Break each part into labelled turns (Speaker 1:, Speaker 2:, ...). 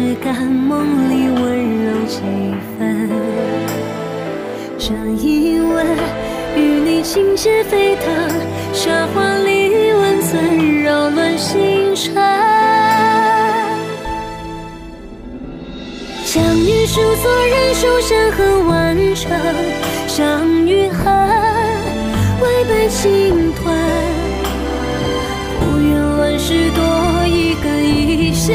Speaker 1: 只感梦里温柔几分。这一吻，与你情节沸腾，沙华里温存，扰乱星辰。将你书作人书，山河完成，伤与恨，未被侵吞。不愿乱世多一个异乡，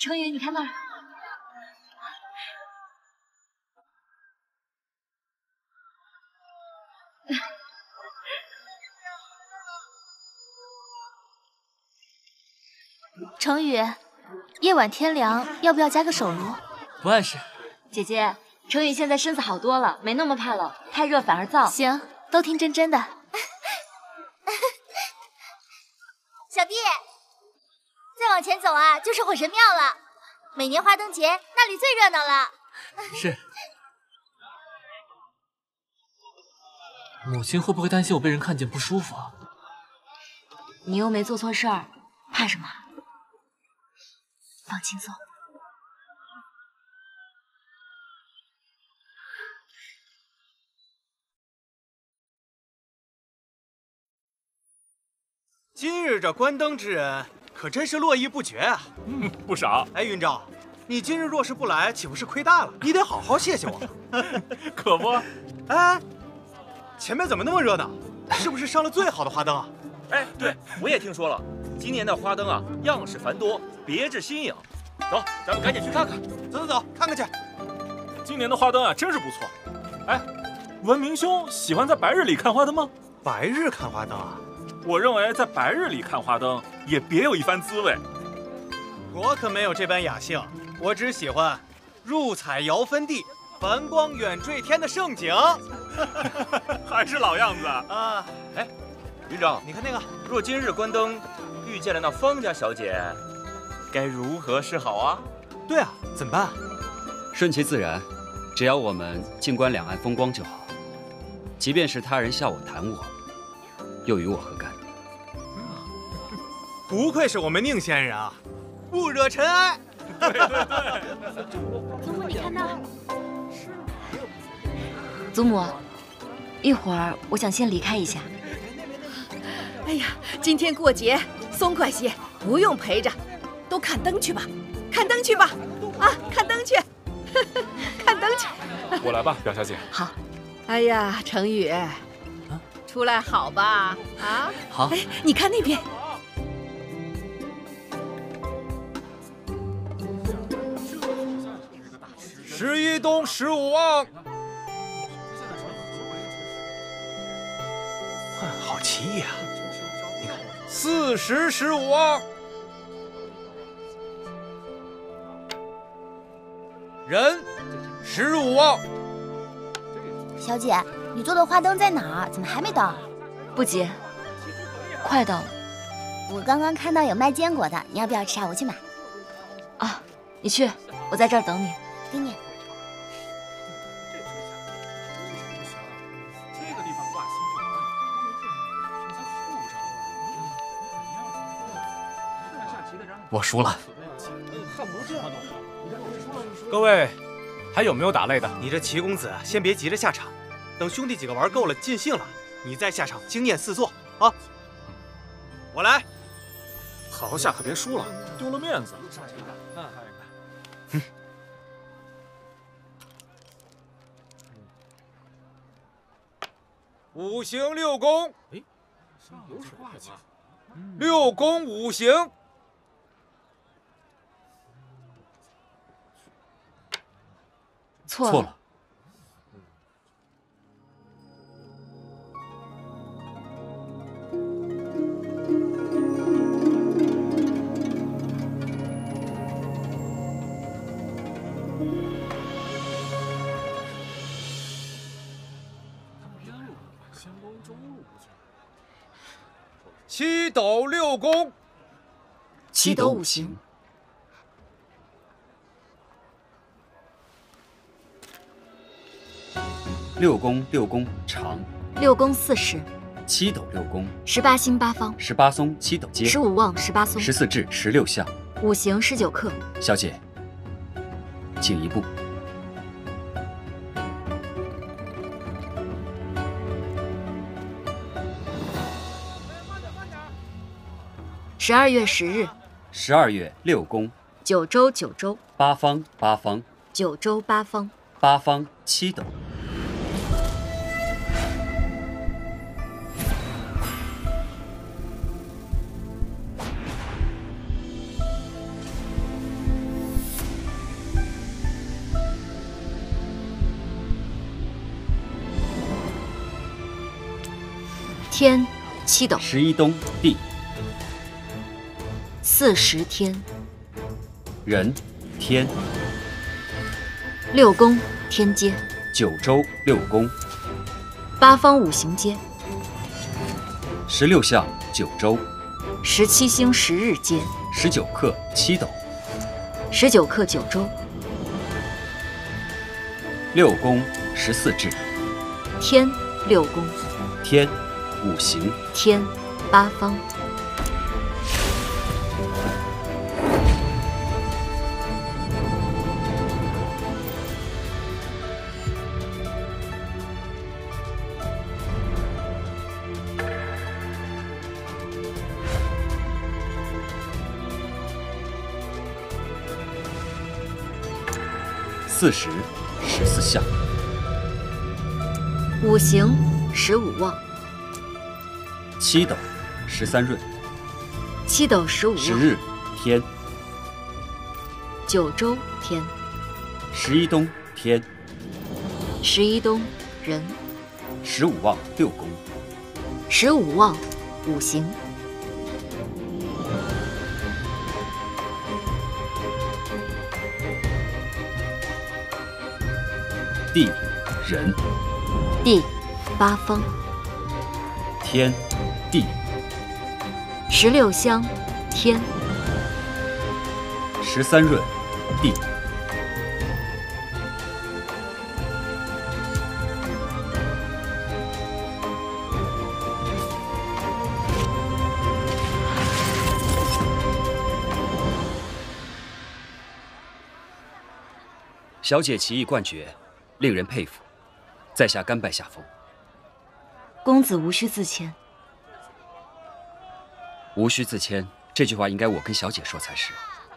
Speaker 1: 程
Speaker 2: 宇，你看那儿。程宇，夜晚天凉，要不要加个手炉？
Speaker 3: 不碍事。
Speaker 2: 姐姐，程宇现在身子好多了，没那么怕冷，太热反而燥。行，都听真真的。
Speaker 4: 小弟，再往前走啊，就是火神庙了。每年花灯节那里最热闹了。
Speaker 3: 是。母亲会不会担心我被人看见不舒服啊？
Speaker 2: 你又没做错事儿，怕什么？放轻松。
Speaker 5: 今日这关灯之人可真是络绎不绝啊！
Speaker 6: 嗯，不少。
Speaker 5: 哎，云昭，你今日若是不来，岂不是亏大了？你得好好谢谢我。
Speaker 6: 可不。
Speaker 5: 哎，前面怎么那么热闹？是不是上了最好的花灯啊？
Speaker 7: 哎，对，我也听说了，今年的花灯啊，样式繁多，别致新颖。走，咱们赶紧去看看。
Speaker 5: 走走走，看看去。
Speaker 6: 今年的花灯啊，真是不错。哎，文明兄喜欢在白日里看花灯吗？
Speaker 5: 白日看花灯啊？
Speaker 6: 我认为在白日里看花灯也别有一番滋味。
Speaker 5: 我可没有这般雅兴，我只喜欢入彩遥分地，繁光远坠天的盛景。
Speaker 6: 还是老样子
Speaker 5: 啊！
Speaker 7: 哎，云长，
Speaker 5: 你看那个，
Speaker 7: 若今日关灯遇见了那方家小姐，该如何是好啊？
Speaker 5: 对啊，怎么办？
Speaker 8: 顺其自然，只要我们静观两岸风光就好。即便是他人笑我谈我，又与我何干？
Speaker 5: 不愧是我们宁先生啊，不惹尘埃。
Speaker 6: 对对对，
Speaker 2: 祖母，你看那儿。祖母，一会儿我想先离开一下。
Speaker 9: 哎呀，今天过节，松快些，不用陪着，都看灯去吧，看灯去吧，啊，看灯去，看灯去。
Speaker 6: 我来吧，表小姐。
Speaker 2: 好。
Speaker 9: 哎呀，程宇，出来好吧？啊，
Speaker 3: 好。
Speaker 9: 哎，你看那边。
Speaker 5: 十一东，十五旺。好奇异啊！你看，四十十五望。人，十五望。
Speaker 4: 小姐，你做的花灯在哪儿？怎么还没到？
Speaker 2: 不急，快到了。
Speaker 4: 我刚刚看到有卖坚果的，你要不要吃啊？我去买。
Speaker 2: 啊，你去，我在这儿等你。
Speaker 4: 给你。
Speaker 3: 我输了。
Speaker 10: 各位，还有没有打擂的？
Speaker 5: 你这齐公子先别急着下场，等兄弟几个玩够了尽兴了，你再下场惊艳四座啊！我来，
Speaker 6: 好好下，可别输了，丢了面子。
Speaker 5: 嗯。五行六宫，哎，有水挂起，六宫五行。
Speaker 2: 错
Speaker 3: 了。
Speaker 5: 七斗六宫，
Speaker 2: 七斗五行。
Speaker 8: 六宫六宫长，
Speaker 2: 六宫四十，
Speaker 8: 七斗六宫，
Speaker 2: 十八星八方，
Speaker 8: 十八松七斗阶，
Speaker 2: 十五旺十八松，
Speaker 8: 十四至十六相，
Speaker 2: 五行十九克。
Speaker 8: 小姐，请一步。
Speaker 2: 十二月十日，
Speaker 8: 十二月六宫，
Speaker 2: 九州九州，
Speaker 8: 八方八方，
Speaker 2: 九州八方，
Speaker 8: 八方七斗。
Speaker 2: 天七斗，
Speaker 8: 十一东地，
Speaker 2: 四十天，
Speaker 8: 人天，
Speaker 2: 六宫天阶，
Speaker 8: 九州六宫，
Speaker 2: 八方五行阶，
Speaker 8: 十六象九州，
Speaker 2: 十七星十日阶，
Speaker 8: 十九克七斗，
Speaker 2: 十九克九州，
Speaker 8: 六宫十四至，
Speaker 2: 天六宫，
Speaker 8: 天。五行，
Speaker 2: 天，八方。
Speaker 8: 四十，十四象。
Speaker 2: 五行，十五旺。
Speaker 8: 七斗十三闰，
Speaker 2: 七斗十五。旺，
Speaker 8: 十日天，
Speaker 2: 九州天，
Speaker 8: 十一冬天，
Speaker 2: 十一冬人，
Speaker 8: 十五旺六宫，
Speaker 2: 十五旺五行。
Speaker 8: 地人，
Speaker 2: 地八方，
Speaker 8: 天地
Speaker 2: 十六香天，
Speaker 8: 十三润地。小姐棋艺冠绝，令人佩服，在下甘拜下风。
Speaker 2: 公子无需自谦。
Speaker 8: 无需自谦，这句话应该我跟小姐说才是。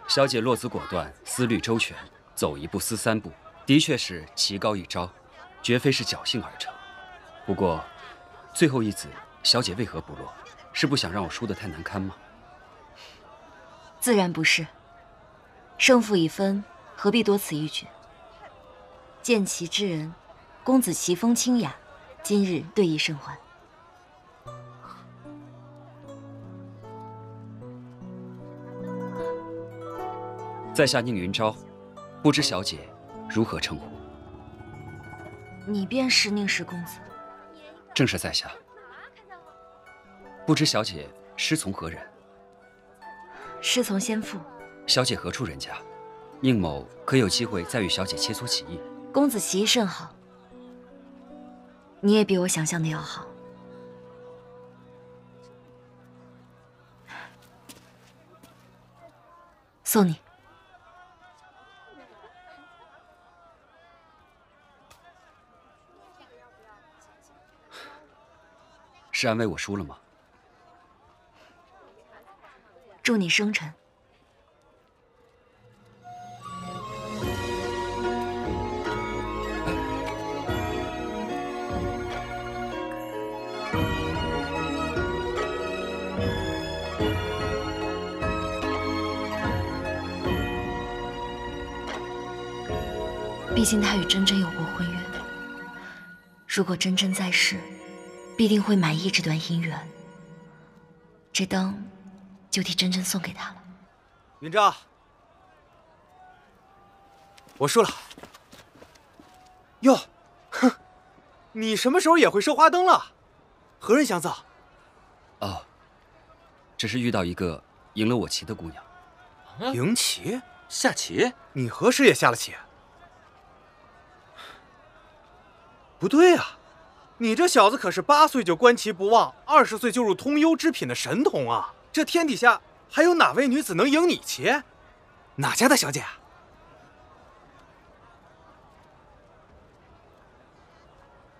Speaker 8: 小姐落子果断，思虑周全，走一步思三步，的确是棋高一招，绝非是侥幸而成。不过，最后一子，小姐为何不落？是不想让我输得太难堪吗？
Speaker 2: 自然不是。胜负已分，何必多此一举？见棋之人，公子棋风清雅，今日对弈甚欢。
Speaker 8: 在下宁云昭，不知小姐如何称呼？
Speaker 2: 你便是宁氏公子。
Speaker 8: 正是在下。不知小姐师从何人？
Speaker 2: 师从先父。
Speaker 8: 小姐何处人家？宁某可有机会再与小姐切磋棋艺？
Speaker 2: 公子棋艺甚好，你也比我想象的要好。送你。
Speaker 8: 是安慰我输了吗？
Speaker 2: 祝你生辰。毕竟他与真真有过婚约，如果真真在世，必定会满意这段姻缘。这灯就替真真送给他了。
Speaker 5: 云章，我输了。哟，哼，你什么时候也会收花灯了？何人相赠？
Speaker 8: 哦，只是遇到一个赢了我棋的姑娘。
Speaker 5: 赢棋？
Speaker 7: 下棋？
Speaker 5: 你何时也下了棋？不对啊，你这小子可是八岁就观棋不忘，二十岁就入通幽之品的神童啊！这天底下还有哪位女子能赢你棋？哪家的小姐啊？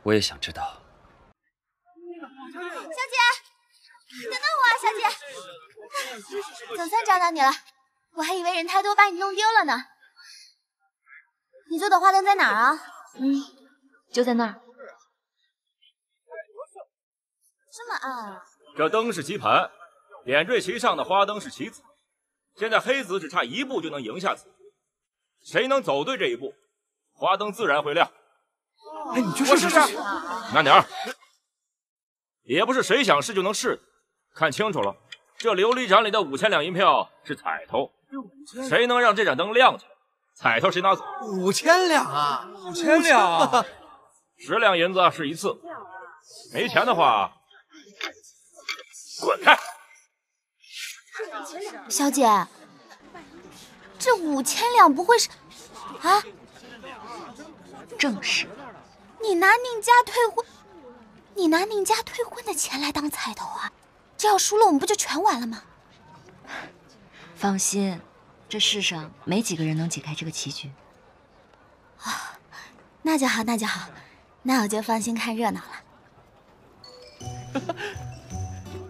Speaker 8: 我也想知道。
Speaker 4: 小姐，等等我啊，小姐！总算找到你了，我还以为人太多把你弄丢了呢。你做的花灯在哪儿啊？
Speaker 2: 嗯，就在那儿。
Speaker 4: 这么暗啊。
Speaker 7: 这灯是棋盘，点缀其上的花灯是棋子。现在黑子只差一步就能赢下子，谁能走对这一步，花灯自然会亮。
Speaker 5: 哎，你去
Speaker 7: 试
Speaker 5: 试
Speaker 7: 试。慢点儿，也不是谁想试就能试的。看清楚了，这琉璃盏里的五千两银票是彩头，谁能让这盏灯亮起来，彩头谁拿走。
Speaker 5: 五千两啊！
Speaker 10: 五千两，
Speaker 7: 十两银子是一次，没钱的话，滚开！
Speaker 4: 小姐，这五千两不会是啊？
Speaker 2: 正是。
Speaker 4: 你拿宁家退婚，你拿宁家退婚的钱来当彩头啊？这要输了，我们不就全完了吗？
Speaker 2: 放心，这世上没几个人能解开这个棋局。
Speaker 4: 啊，那就好，那就好，那我就放心看热闹
Speaker 3: 了。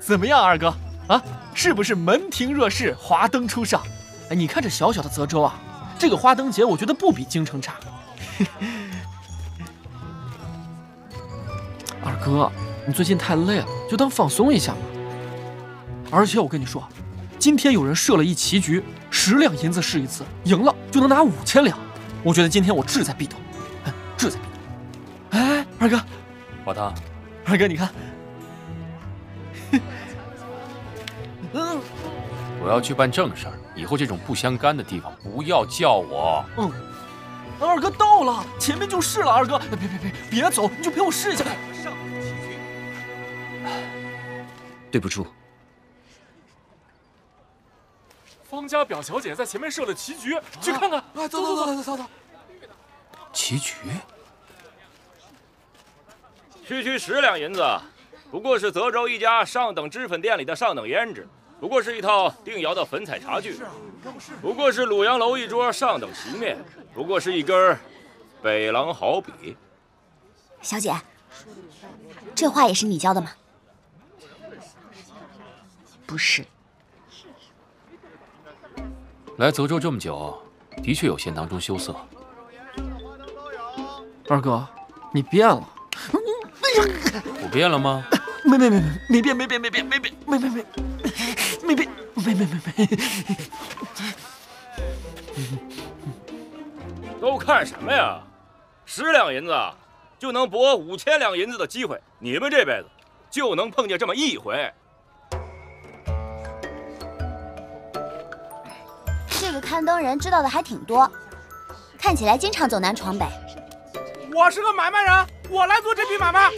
Speaker 3: 怎么样，二哥啊？是不是门庭若市，华灯初上？哎，你看这小小的泽州啊，这个花灯节，我觉得不比京城差。二哥，你最近太累了，就当放松一下嘛。而且我跟你说，今天有人设了一棋局，十两银子试一次，赢了就能拿五千两。我觉得今天我志在必得，哎，志在必得。哎，二哥，
Speaker 10: 华堂，
Speaker 3: 二哥，你看，
Speaker 10: 我要去办正事儿，以后这种不相干的地方不要叫我。
Speaker 3: 嗯，二哥到了，前面就是了。二哥，别别别，别走，你就陪我试一下。
Speaker 8: 上对不住，
Speaker 6: 方家表小姐在前面设了棋局，去看看。
Speaker 3: 啊，走走走走走走。
Speaker 10: 棋局？
Speaker 7: 区区十两银子，不过是泽州一家上等脂粉店里的上等胭脂，不过是一套定窑的粉彩茶具，不过是鲁阳楼一桌上等席面，不过是一根北狼毫笔。
Speaker 4: 小姐，这话也是你教的吗？
Speaker 2: 不是。
Speaker 10: 来泽州这么久，的确有些囊中羞涩。
Speaker 3: 二哥，你变了。
Speaker 10: 我变了吗？
Speaker 3: 没没没没没变没变没变没变没没没没变没没没没。
Speaker 7: 都看什么呀？十两银子就能博五千两银子的机会，你们这辈子就能碰见这么一回。
Speaker 4: 这个看灯人知道的还挺多，看起来经常走南闯北。
Speaker 5: 我是个买卖人，我来做这笔买卖。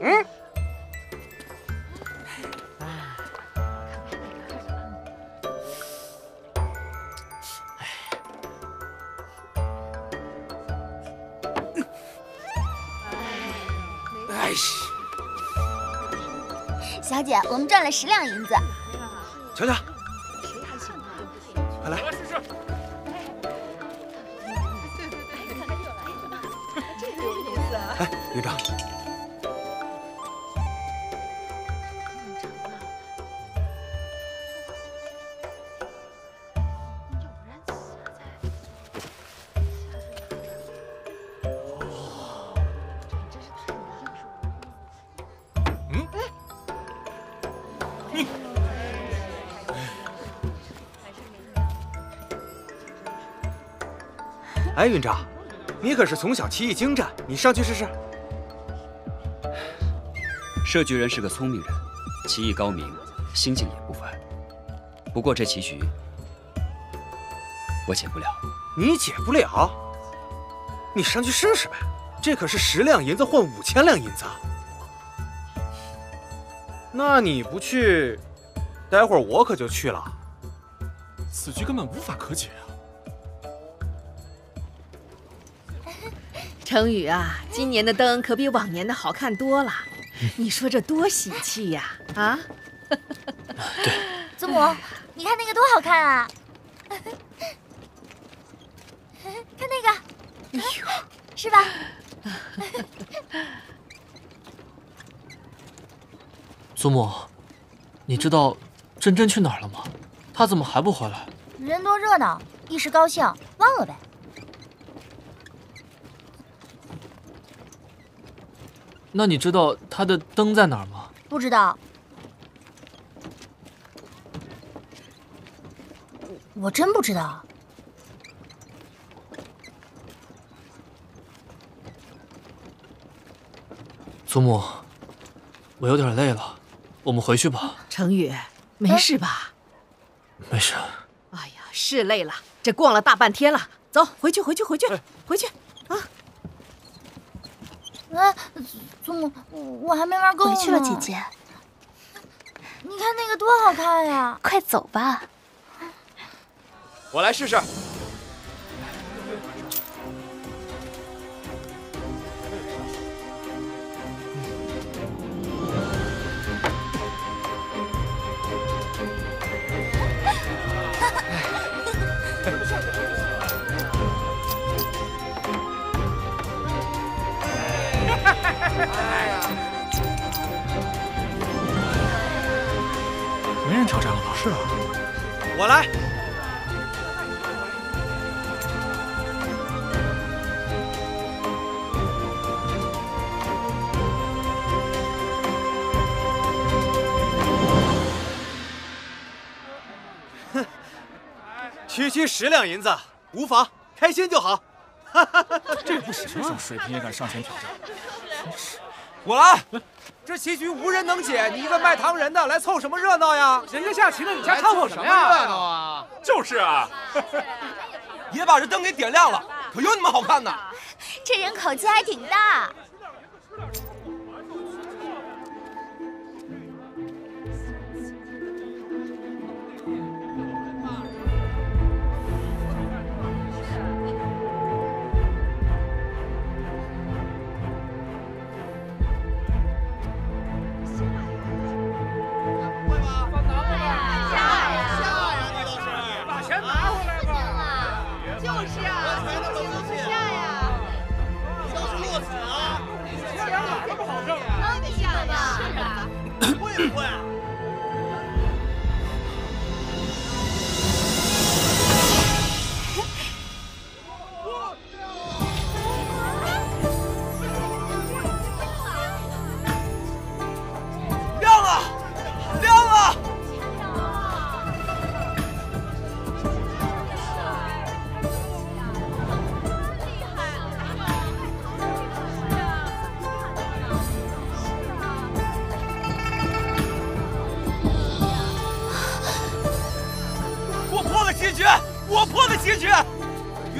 Speaker 5: 嗯。
Speaker 4: 小姐，我们赚了十两银子。
Speaker 5: 瞧瞧，快来！
Speaker 6: 来试试。
Speaker 5: 哎，旅长，哎，云长，你可是从小棋艺精湛，你上去试试。
Speaker 8: 设局人是个聪明人，棋艺高明，心境也不凡。不过这棋局我解不了。
Speaker 5: 你解不了？你上去试试呗。这可是十两银子换五千两银子啊！那你不去，待会儿我可就去了。
Speaker 6: 此局根本无法可解
Speaker 9: 成宇啊，今年的灯可比往年的好看多了。你说这多喜气呀！啊，
Speaker 10: 对，
Speaker 4: 祖母，你看那个多好看啊！看那个，哎呦，是吧？
Speaker 3: 祖母，你知道珍珍去哪儿了吗？她怎么还不回来？
Speaker 4: 人多热闹，一时高兴忘了呗。
Speaker 3: 那你知道他的灯在哪儿吗？
Speaker 4: 不知道，我我真不知道。
Speaker 3: 祖母，我有点累了，我们回去吧。
Speaker 9: 成宇，没事吧？
Speaker 3: 没事。
Speaker 9: 哎呀，是累了，这逛了大半天了，走，回去，回去，回去，回去啊！
Speaker 4: 哎，祖母，我还没玩够呢。
Speaker 2: 回去了，姐姐。
Speaker 4: 你看那个多好看呀！
Speaker 2: 快走吧。
Speaker 5: 我来试试。十两银子，无妨，开心就好。
Speaker 7: 这不行，这种水平也敢上前挑战，真是。
Speaker 6: 我来，这棋局无人能解，你一个卖糖人的来凑什么热闹呀？
Speaker 11: 人家下棋呢，你瞎掺和什么呀？
Speaker 6: 热闹啊！
Speaker 7: 就是啊，
Speaker 6: 也把这灯给点亮了，可有你们好看的。
Speaker 4: 这人口气还挺大。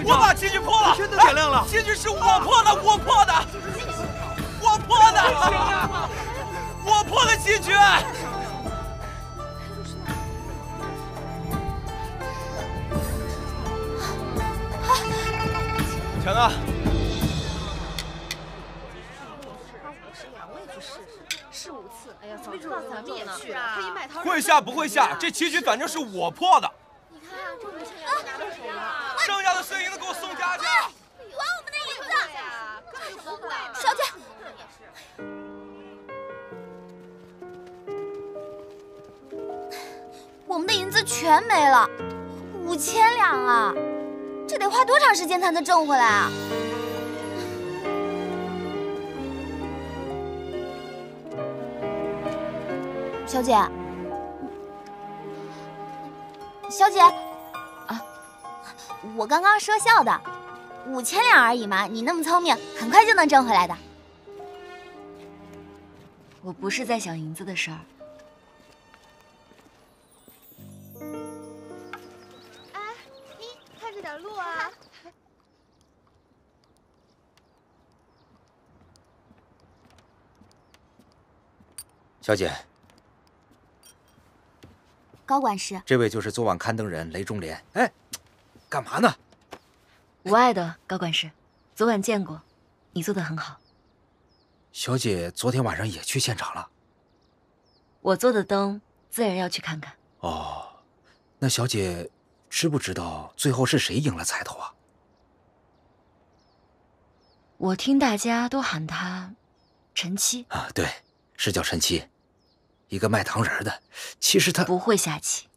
Speaker 6: 我把棋局破了，
Speaker 5: 全都点亮了
Speaker 6: 哎棋局是我破的，我破的，我破的，我破的棋局。强啊！
Speaker 12: 试五次，哎呀，早知道咱们也去啊，可以买套。
Speaker 6: 会下不会下，这棋局反正是我破的。剩下的碎银子给我送家去。
Speaker 4: 还我们的银子！小姐，我们的银子全没了，五千两啊！这得花多长时间才能挣回来啊？小姐，小姐，啊，我刚刚说笑的，五千两而已嘛，你那么聪明，很快就能挣回来的。
Speaker 2: 我不是在想银子的事儿。
Speaker 4: 看着点路啊！
Speaker 13: 小姐，
Speaker 4: 高管事，
Speaker 13: 这位就是昨晚刊登人雷中莲。哎，干嘛呢？
Speaker 2: 无碍的，高管事，昨晚见过，你做的很好。
Speaker 13: 小姐昨天晚上也去现场了。
Speaker 2: 我做的灯，自然要去看看。
Speaker 13: 哦，那小姐知不知道最后是谁赢了彩头啊？
Speaker 2: 我听大家都喊他陈七，
Speaker 13: 啊，对，是叫陈七，一个卖糖人的。其实他
Speaker 2: 不会下棋。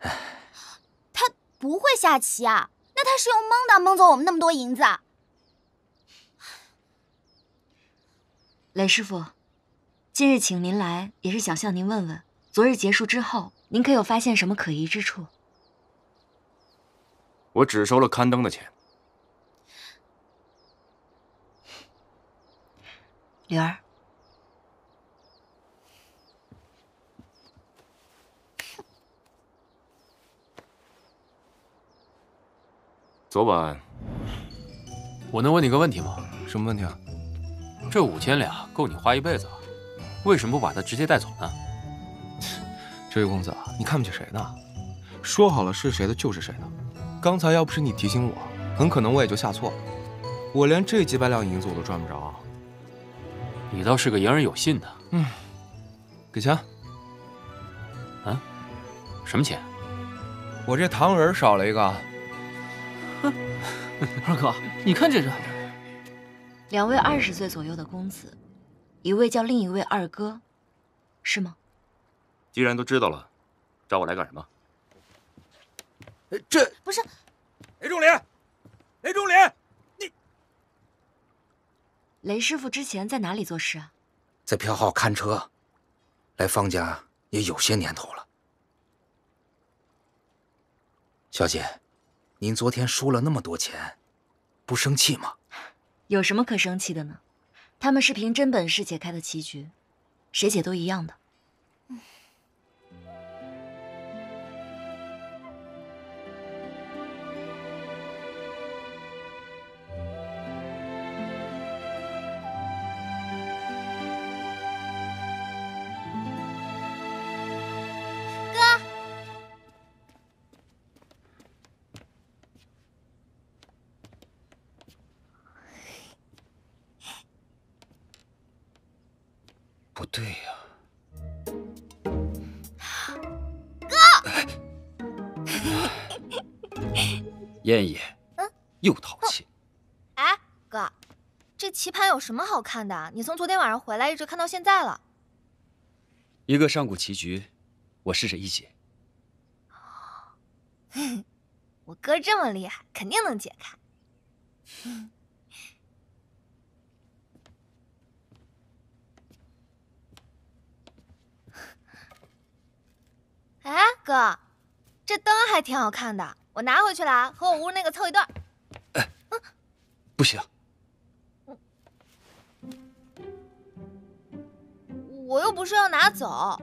Speaker 4: 他不会下棋啊？那他是用蒙的蒙走我们那么多银子啊？
Speaker 2: 雷师傅，今日请您来，也是想向您问问，昨日结束之后，您可有发现什么可疑之处？
Speaker 14: 我只收了刊登的钱。
Speaker 2: 灵儿，
Speaker 14: 昨晚，
Speaker 10: 我能问你个问题吗？
Speaker 6: 什么问题啊？
Speaker 10: 这五千两够你花一辈子了，为什么不把它直接带走呢？
Speaker 6: 这位公子，你看不起谁呢？说好了是谁的就是谁的。刚才要不是你提醒我，很可能我也就下错了。我连这几百两银子我都赚不着。
Speaker 10: 你倒是个言而有信的。
Speaker 6: 嗯，给钱。
Speaker 10: 啊？什么钱？
Speaker 6: 我这糖人少了一个。
Speaker 3: 二哥，你看这人，
Speaker 2: 两位二十岁左右的公子，一位叫另一位二哥，是吗？
Speaker 14: 既然都知道了，找我来干什么？
Speaker 13: 这
Speaker 4: 不是
Speaker 6: 雷仲林，雷仲林，
Speaker 2: 雷师傅之前在哪里做事啊？
Speaker 13: 在票号看车，来方家也有些年头了。小姐，您昨天输了那么多钱，不生气吗？
Speaker 2: 有什么可生气的呢？他们是凭真本事解开的棋局，谁解都一样的。
Speaker 8: 燕野，又淘气。
Speaker 15: 哎，哥，这棋盘有什么好看的？你从昨天晚上回来一直看到现在了。
Speaker 8: 一个上古棋局，我试着一解。
Speaker 15: 我哥这么厉害，肯定能解开。哎，哥，这灯还挺好看的，我拿回去了啊，和我屋那个凑一对儿。
Speaker 8: 不行，
Speaker 15: 我又不是要拿走，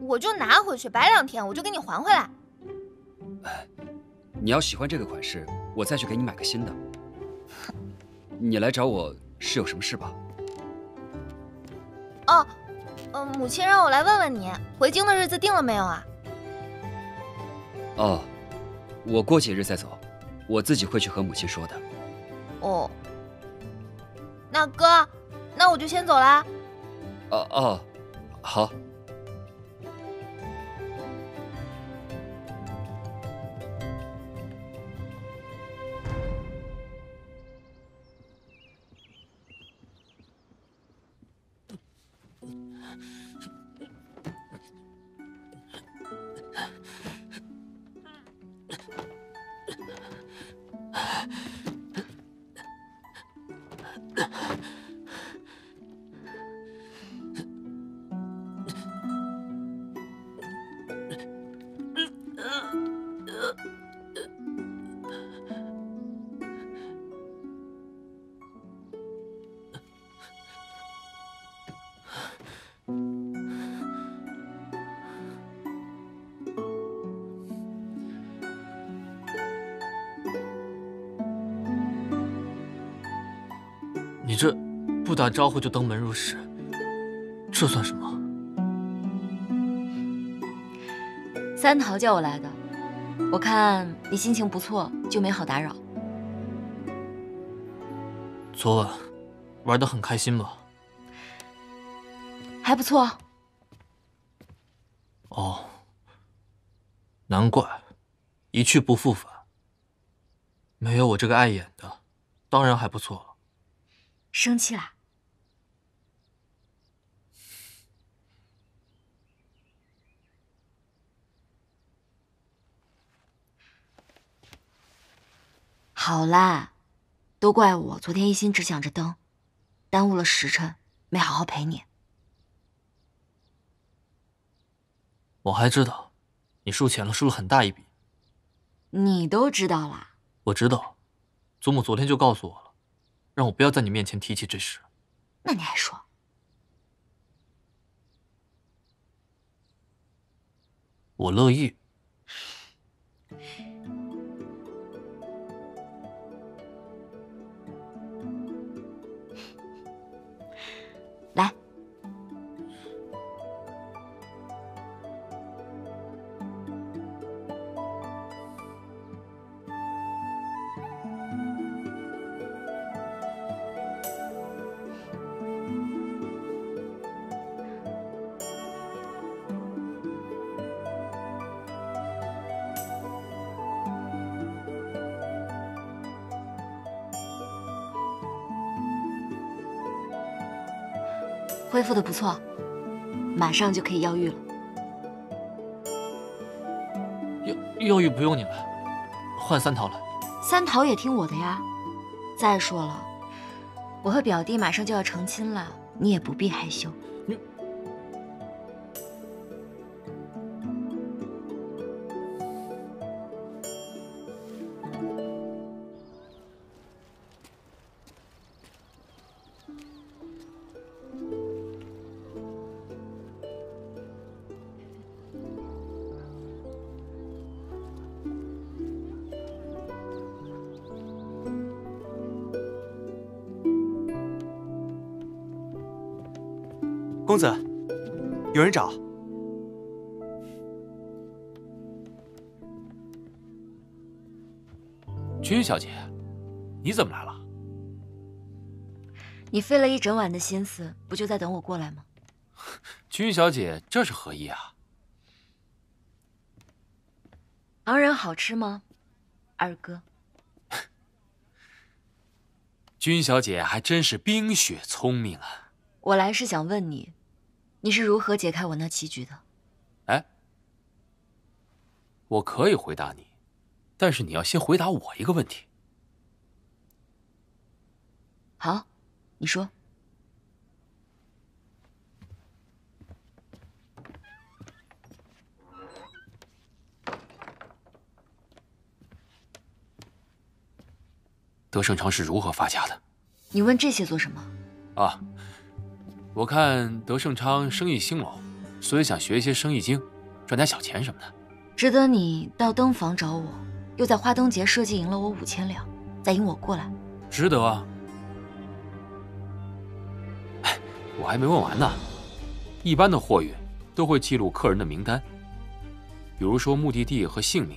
Speaker 15: 我就拿回去摆两天，我就给你还回来。
Speaker 8: 你要喜欢这个款式，我再去给你买个新的。你来找我是有什么事吧？
Speaker 15: 哦，嗯、母亲让我来问问你，回京的日子定了没有啊？
Speaker 8: 哦，我过几日再走，我自己会去和母亲说的。
Speaker 15: 哦，那哥，那我就先走啦。
Speaker 8: 哦哦，好。
Speaker 3: 不打招呼就登门入室，这算什么？
Speaker 2: 三桃叫我来的，我看你心情不错，就没好打扰。
Speaker 3: 昨晚玩得很开心吧？
Speaker 2: 还不错，
Speaker 3: 哦，难怪一去不复返。没有我这个碍眼的，当然还不错。
Speaker 2: 生气啦？好啦，都怪我昨天一心只想着灯，耽误了时辰，没好好陪你。
Speaker 3: 我还知道，你输钱了，输了很大一笔。
Speaker 2: 你都知道啦？
Speaker 3: 我知道，祖母昨天就告诉我了，让我不要在你面前提起这事。
Speaker 2: 那你还说？
Speaker 3: 我乐意。
Speaker 2: 来，复的不错，马上就可以药浴了。
Speaker 3: 药药浴不用你了，换三桃来。
Speaker 2: 三桃也听我的呀。再说了，我和表弟马上就要成亲了，你也不必害羞。
Speaker 5: 公子，有人找。
Speaker 10: 君小姐，你怎么来了？
Speaker 2: 你费了一整晚的心思，不就在等我过来吗？
Speaker 10: 君小姐，这是何意啊？
Speaker 2: 昂人好吃吗，二哥？
Speaker 10: 君小姐还真是冰雪聪明啊！
Speaker 2: 我来是想问你，你是如何解开我那棋局的？
Speaker 10: 哎，我可以回答你，但是你要先回答我一个问题。
Speaker 2: 好，你说。
Speaker 10: 德胜昌是如何发家的？
Speaker 2: 你问这些做什么？
Speaker 10: 啊，我看德胜昌生意兴隆，所以想学一些生意经，赚点小钱什么的。
Speaker 2: 值得你到灯房找我，又在花灯节设计赢了我五千两，再引我过来？
Speaker 10: 值得啊！哎，我还没问完呢。一般的货运都会记录客人的名单，比如说目的地和姓名。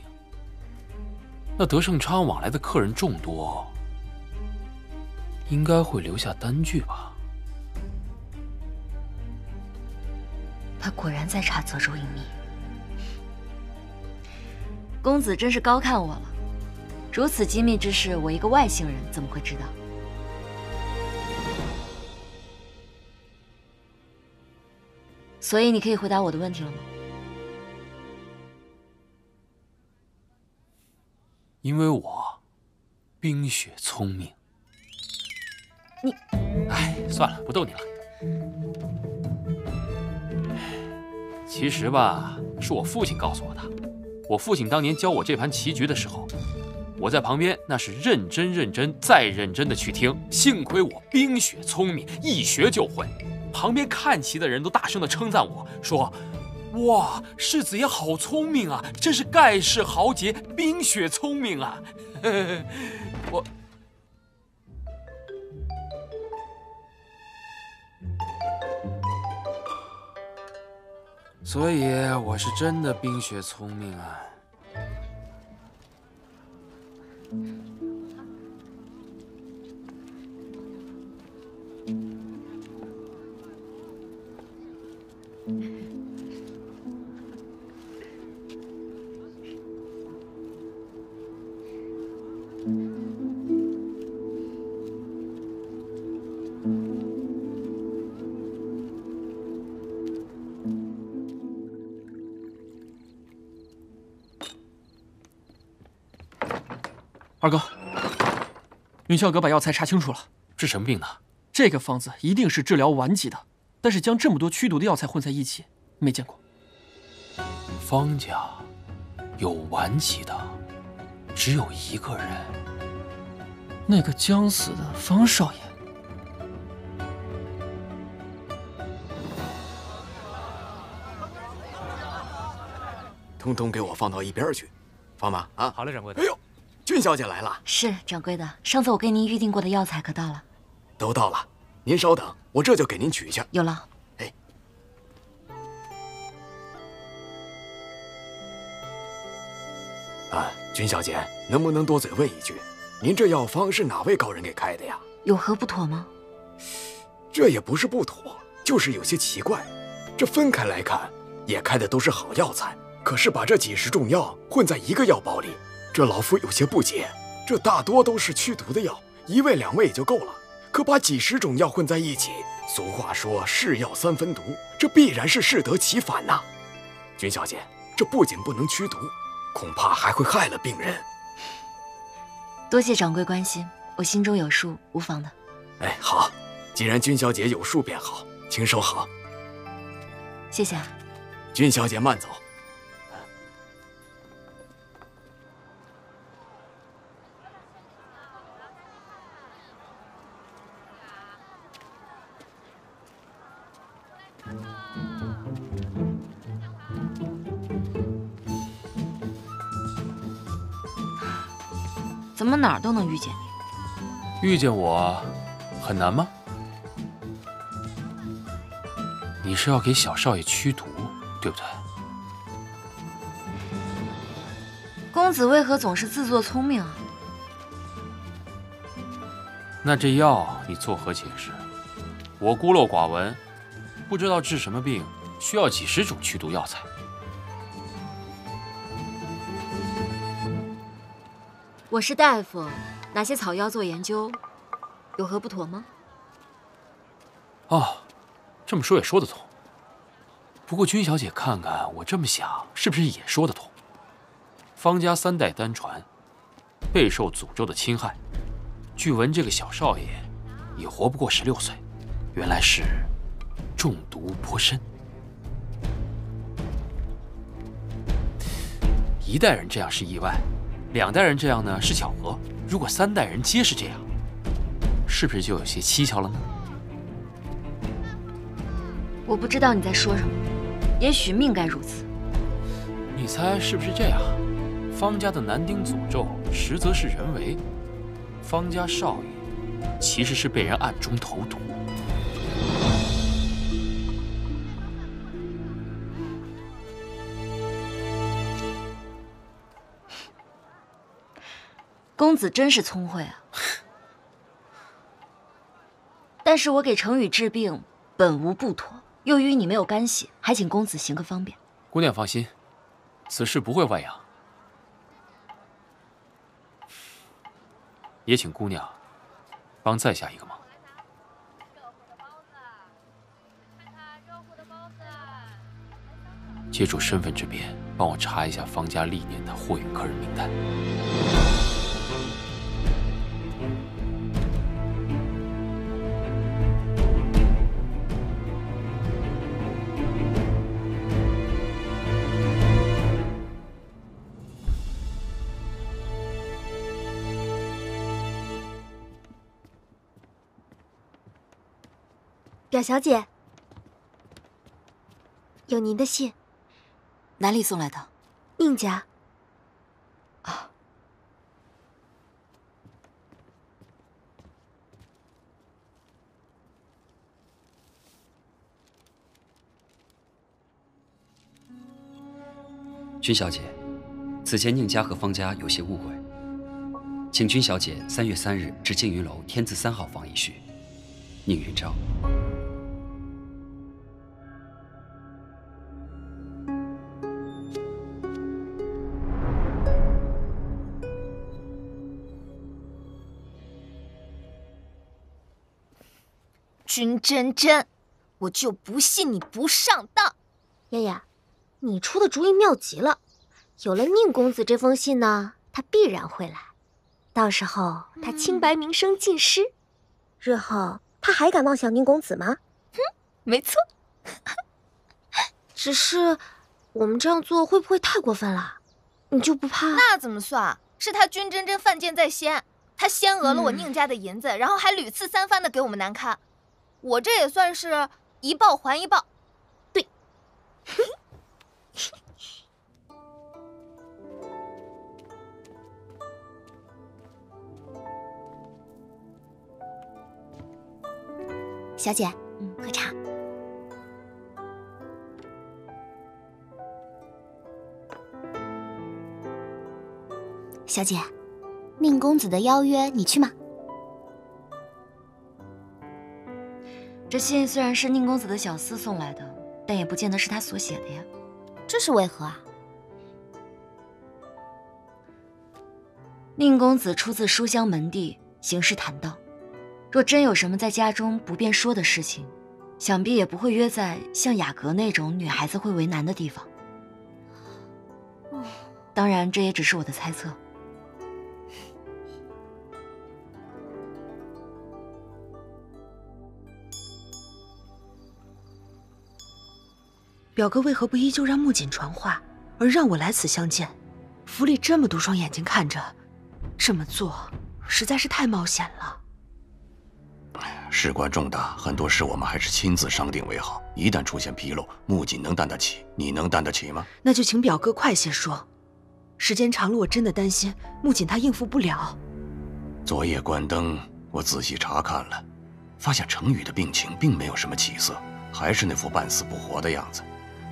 Speaker 10: 那德胜昌往来的客人众多。应该会留下单据吧。
Speaker 2: 他果然在查泽州隐秘。公子真是高看我了，如此机密之事，我一个外姓人怎么会知道？所以你可以回答我的问题了吗？
Speaker 10: 因为我冰雪聪明。
Speaker 2: 你，
Speaker 10: 哎，算了，不逗你了。其实吧，是我父亲告诉我的。我父亲当年教我这盘棋局的时候，我在旁边那是认真认真再认真的去听。幸亏我冰雪聪明，一学就会。旁边看棋的人都大声的称赞我说：“哇，世子爷好聪明啊，真是盖世豪杰，冰雪聪明啊！” 我。所以我是真的冰雪聪明啊！
Speaker 3: 云霄阁把药材查清楚了，
Speaker 10: 治什么病的？
Speaker 3: 这个方子一定是治疗顽疾的，但是将这么多驱毒的药材混在一起，没见过。
Speaker 10: 方家有顽疾的，只有一个人，
Speaker 3: 那个将死的方少爷。
Speaker 13: 通通给我放到一边去，放马啊！
Speaker 16: 好嘞，掌柜的。
Speaker 13: 哎呦！俊小姐来了，
Speaker 2: 是掌柜的。上次我给您预定过的药材可到了？
Speaker 13: 都到了，您稍等，我这就给您取去。
Speaker 2: 有劳。
Speaker 13: 哎，啊，君小姐，能不能多嘴问一句，您这药方是哪位高人给开的呀？
Speaker 2: 有何不妥吗？
Speaker 13: 这也不是不妥，就是有些奇怪。这分开来看，也开的都是好药材，可是把这几十种药混在一个药包里。这老夫有些不解，这大多都是驱毒的药，一味两味也就够了，可把几十种药混在一起，俗话说是药三分毒，这必然是适得其反呐。君小姐，这不仅不能驱毒，恐怕还会害了病人。
Speaker 2: 多谢掌柜关心，我心中有数，无妨的。
Speaker 13: 哎，好，既然君小姐有数便好，请收好。
Speaker 2: 谢谢啊。
Speaker 13: 君小姐慢走。
Speaker 2: 怎么哪儿都能遇见你？
Speaker 10: 遇见我很难吗？你是要给小少爷驱毒，对不对？
Speaker 2: 公子为何总是自作聪明啊？
Speaker 10: 那这药你作何解释？我孤陋寡闻，不知道治什么病需要几十种驱毒药材。
Speaker 2: 我是大夫，拿些草药做研究，有何不妥吗？
Speaker 10: 哦，这么说也说得通。不过君小姐看看我这么想，是不是也说得通？方家三代单传，备受诅咒的侵害。据闻这个小少爷也活不过十六岁，原来是中毒颇深。一代人这样是意外，两代人这样呢是巧合。如果三代人皆是这样，是不是就有些蹊跷了呢？
Speaker 2: 我不知道你在说什么，也许命该如此。
Speaker 10: 你猜是不是这样？方家的男丁诅咒，实则是人为。方家少爷其实是被人暗中投毒。
Speaker 2: 公子真是聪慧啊！但是我给程宇治病本无不妥，又与你没有干系，还请公子行个方便。
Speaker 10: 姑娘放心，此事不会外扬。也请姑娘帮在下一个忙。借助身份之便，帮我查一下方家历年的货运客人名单。
Speaker 17: 表小姐，有您的信。
Speaker 2: 哪里送来的？
Speaker 17: 宁家。
Speaker 2: 啊。
Speaker 8: 君小姐，此前宁家和方家有些误会，请君小姐三月三日至静云楼天字三号房一叙。宁云昭。
Speaker 4: 真真，我就不信你不上当！
Speaker 17: 爷爷，你出的主意妙极了。有了宁公子这封信呢，他必然会来。到时候他清白名声尽失，日后他还敢妄想宁公子吗？
Speaker 4: 哼，没错。
Speaker 17: 只是我们这样做会不会太过分了？你就不怕？
Speaker 4: 那怎么算？是他君真真犯贱在先，他先讹了我宁家的银子，然后还屡次三番的给我们难堪。我这也算是一报还一报，
Speaker 17: 对。
Speaker 4: 小姐，喝茶。小姐，宁公子的邀约你去吗？
Speaker 2: 这信虽然是宁公子的小厮送来的，但也不见得是他所写的呀。
Speaker 4: 这是为何啊？
Speaker 2: 宁公子出自书香门第，行事坦荡。若真有什么在家中不便说的事情，想必也不会约在像雅阁那种女孩子会为难的地方。当然，这也只是我的猜测。
Speaker 18: 表哥为何不依旧让木槿传话，而让我来此相见？府里这么多双眼睛看着，这么做实在是太冒险了。
Speaker 19: 事关重大，很多事我们还是亲自商定为好。一旦出现纰漏，木槿能担得起，你能担得起吗？
Speaker 18: 那就请表哥快些说。时间长了，我真的担心木槿他应付不了。
Speaker 19: 昨夜关灯，我仔细查看了，发现程宇的病情并没有什么起色。还是那副半死不活的样子，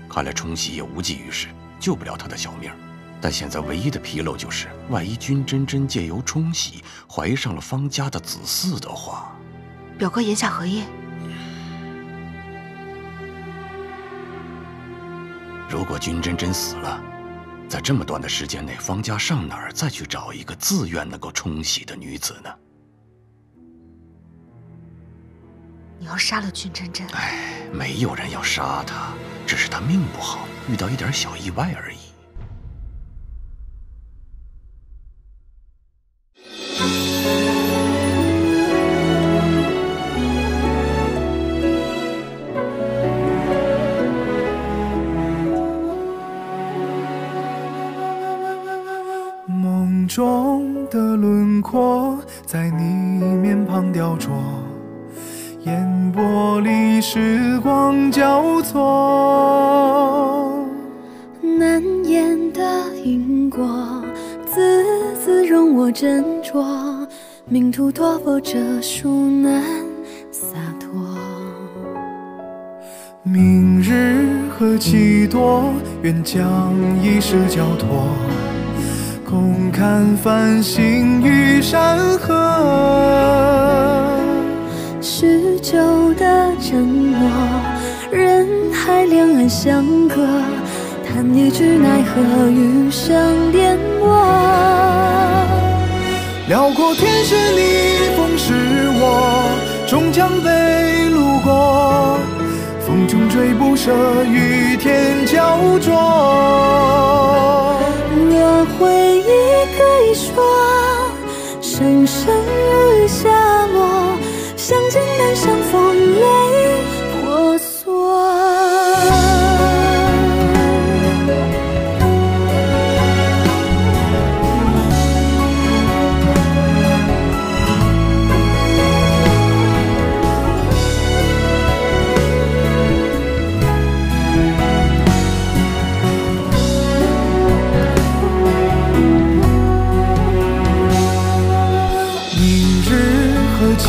Speaker 19: 看来冲喜也无济于事，救不了他的小命。但现在唯一的纰漏就是，万一君真真借由冲喜怀上了方家的子嗣的话，
Speaker 18: 表哥言下何意？
Speaker 19: 如果君真真死了，在这么短的时间内，方家上哪儿再去找一个自愿能够冲喜的女子呢？
Speaker 18: 你要杀了君真真？
Speaker 19: 哎，没有人要杀她，只是她命不好，遇到一点小意外而已。
Speaker 11: 梦中的轮廓在你面庞雕琢，烟波里时光交错，
Speaker 1: 难言的因果，字字容我斟酌，命途多波折，孰难洒脱？
Speaker 11: 明日何其多，愿将一世交托，共看繁星与山河。
Speaker 1: 许久的承诺，人海两岸相隔，叹一句奈何，余生颠簸。
Speaker 11: 辽阔天是你，风是我，终将被路过。风中追不舍，雨天焦灼。
Speaker 1: 若回忆可以说，生生如雨下落，相见难相逢，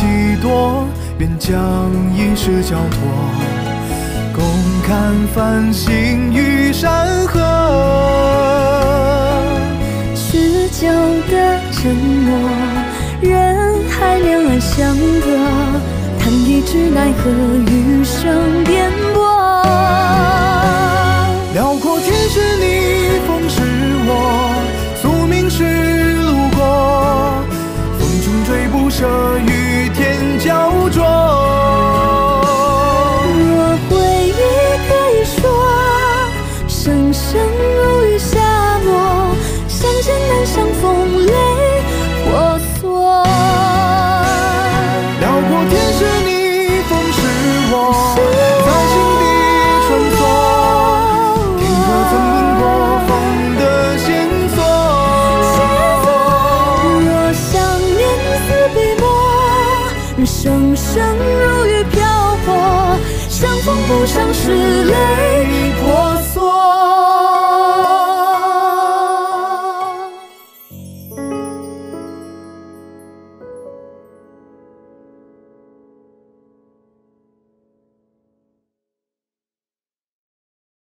Speaker 11: 几多，愿将一世交托，共看繁星与山河。
Speaker 1: 许久的承诺，人海两岸相隔，叹一句奈何，余生颠簸。
Speaker 11: 辽阔焦